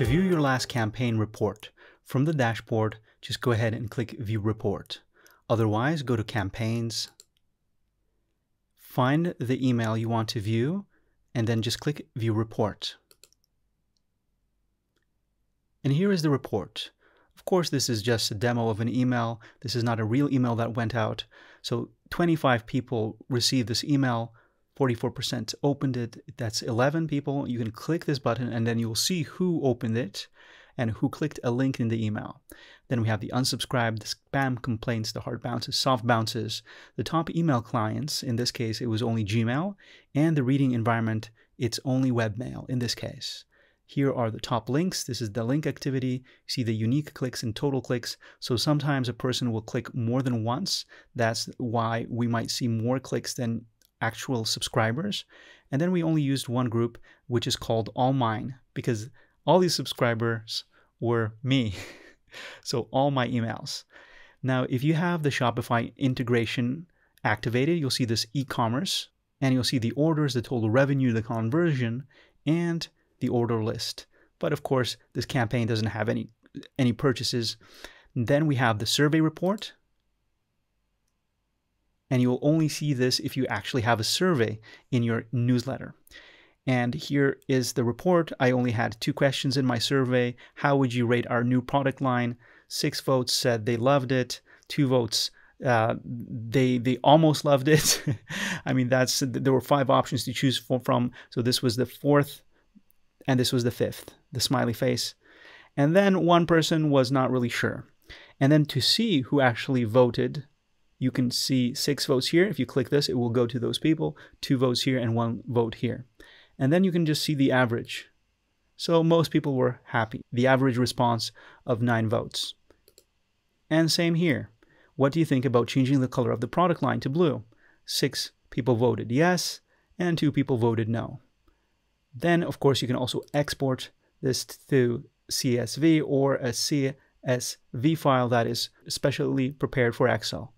To view your last campaign report from the dashboard, just go ahead and click View Report. Otherwise, go to Campaigns, find the email you want to view, and then just click View Report. And here is the report. Of course, this is just a demo of an email. This is not a real email that went out. So 25 people received this email, 44% opened it. That's 11 people. You can click this button and then you'll see who opened it and who clicked a link in the email. Then we have the unsubscribed, the spam complaints, the hard bounces, soft bounces, the top email clients. In this case, it was only Gmail, and the reading environment, it's only webmail in this case. Here are the top links. This is the link activity. See the unique clicks and total clicks. So sometimes a person will click more than once. That's why we might see more clicks than actual subscribers. And then we only used one group, which is called All Mine, because all these subscribers were me. so all my emails. Now, if you have the Shopify integration activated, you'll see this e-commerce and you'll see the orders, the total revenue, the conversion, and the order list. But of course, this campaign doesn't have any any purchases. Then we have the survey report. And you'll only see this if you actually have a survey in your newsletter. And here is the report. I only had two questions in my survey. How would you rate our new product line? Six votes said they loved it. Two votes uh, they they almost loved it. I mean, that's there were five options to choose from. So this was the fourth and this was the fifth, the smiley face. And then one person was not really sure. And then to see who actually voted, you can see six votes here. If you click this, it will go to those people, two votes here and one vote here. And then you can just see the average. So most people were happy. The average response of nine votes. And same here. What do you think about changing the color of the product line to blue? Six people voted yes, and two people voted no. Then, of course, you can also export this to CSV or a CSV file that is specially prepared for Excel.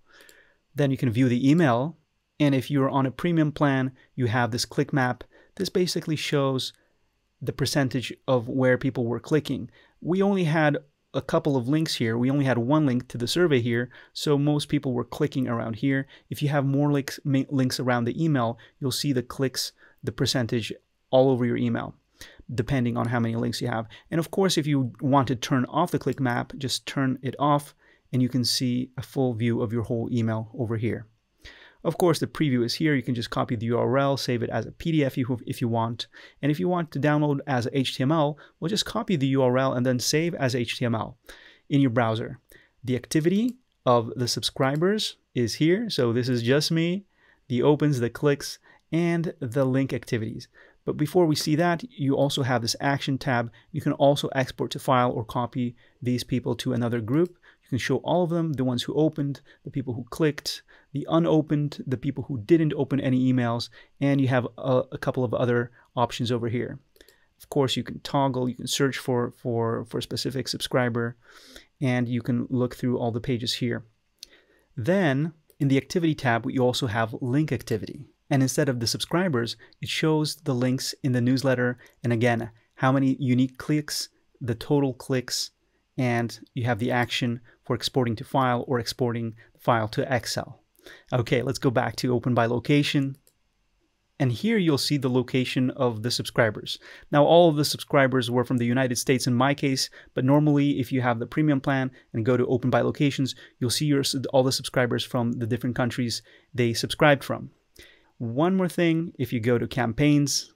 Then you can view the email. And if you're on a premium plan, you have this click map. This basically shows the percentage of where people were clicking. We only had a couple of links here. We only had one link to the survey here, so most people were clicking around here. If you have more links, links around the email, you'll see the clicks, the percentage all over your email, depending on how many links you have. And of course, if you want to turn off the click map, just turn it off and you can see a full view of your whole email over here. Of course, the preview is here. You can just copy the URL, save it as a PDF if you want. And if you want to download as HTML, we'll just copy the URL and then save as HTML in your browser. The activity of the subscribers is here. So this is just me, the opens, the clicks, and the link activities. But before we see that, you also have this action tab. You can also export to file or copy these people to another group. You can show all of them, the ones who opened, the people who clicked, the unopened, the people who didn't open any emails, and you have a, a couple of other options over here. Of course, you can toggle, you can search for, for, for a specific subscriber, and you can look through all the pages here. Then, in the activity tab, we also have link activity. And instead of the subscribers, it shows the links in the newsletter. And again, how many unique clicks, the total clicks, and you have the action for exporting to file or exporting the file to Excel. Okay, let's go back to open by location. And here you'll see the location of the subscribers. Now, all of the subscribers were from the United States in my case, but normally if you have the premium plan and go to open by locations, you'll see your, all the subscribers from the different countries they subscribed from. One more thing, if you go to campaigns,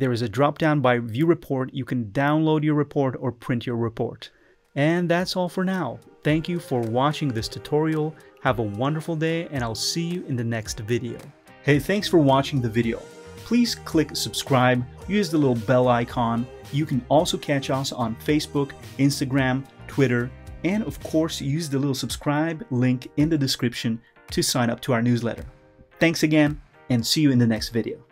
there is a drop down by view report. You can download your report or print your report. And that's all for now. Thank you for watching this tutorial. Have a wonderful day and I'll see you in the next video. Hey, thanks for watching the video. Please click subscribe, use the little bell icon. You can also catch us on Facebook, Instagram, Twitter, and of course use the little subscribe link in the description to sign up to our newsletter. Thanks again, and see you in the next video.